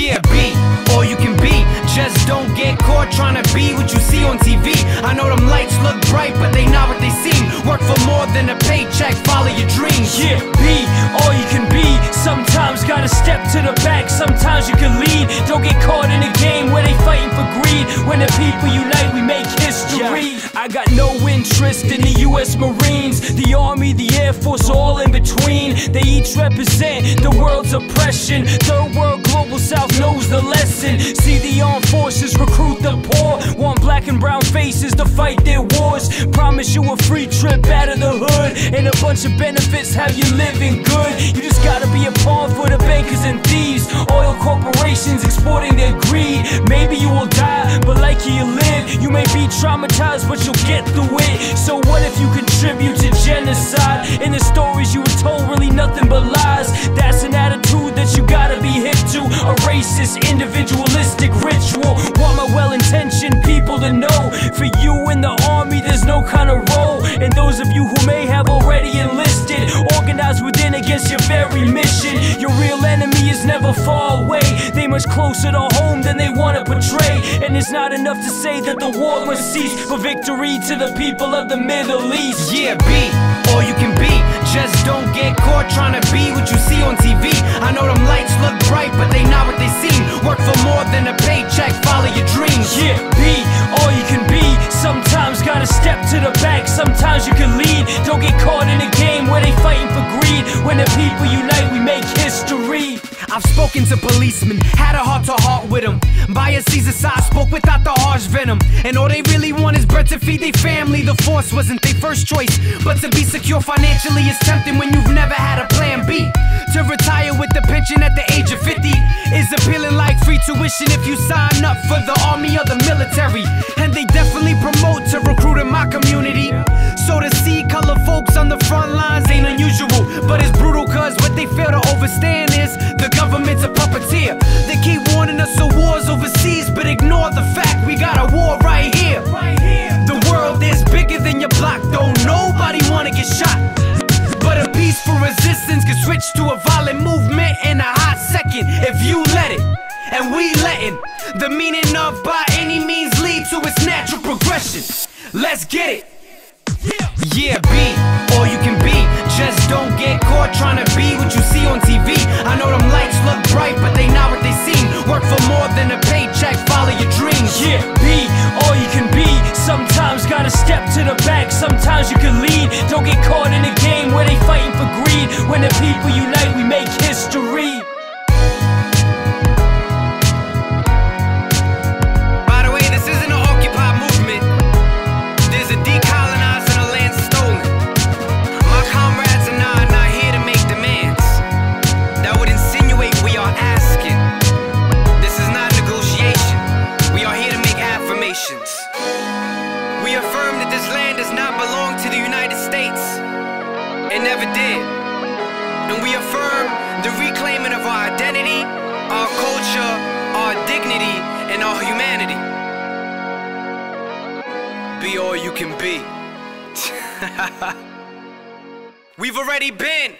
Yeah, be all you can be. Just don't get caught trying to be what you see on TV. I know them lights look bright, but they not what they seem. Work for more than a paycheck, follow your dreams. Yeah, be all you can be. Sometimes gotta step to the back, sometimes you can lead. Don't get caught in a game where they fighting for greed. When the people history. I got no interest in the US Marines, the Army, the Air Force, all in between. They each represent the world's oppression. Third world, global south knows the lesson. See the armed forces recruit the poor. Want black and brown faces to fight their wars. Promise you a free trip out of the hood. And a bunch of benefits, have you living good. You just gotta be a pawn for the bankers and thieves. Oil corporations exporting their greed. Maybe you will die, like you live. You may be traumatized, but you'll get through it. So what if you contribute to genocide? In the stories you were told, really nothing but lies. That's an attitude that you gotta be hip to. A racist, individualistic ritual. Want my well-intentioned people to know. For you in the army, there's no kind of role. And those of you who may have already enlisted, organized within against your very mission. Your real enemy is never far away. They much closer to home than they wanna And it's not enough to say that the war must cease. But victory to the people of the Middle East. Yeah, be all you can be. I've spoken to policemen, had a heart to heart with them. Biases aside, spoke without the harsh venom. And all they really want is bread to feed their family. The force wasn't their first choice, but to be secure financially is tempting when you've never had a plan B. To retire with the pension at the age of 50 is appealing like free tuition if you sign up for the army or the military. And they definitely promote to recruit in my community. So to see color folks on the front lines ain't unusual, but it's brutal cause they fail to overstand is the government's a puppeteer. They keep warning us of wars overseas, but ignore the fact we got a war right here. The world is bigger than your block, though nobody wanna get shot. But a peaceful resistance can switch to a violent movement in a hot second if you let it. And we letting the meaning of by any means lead to its natural progression. Let's get it. Yeah, be all you can be. Follow your dreams. Yeah, be all you can be. Sometimes gotta step to the back, sometimes you can lead. Don't get caught in a game where they fighting for greed. When the people unite, we make It never did. And we affirm the reclaiming of our identity, our culture, our dignity, and our humanity. Be all you can be. We've already been.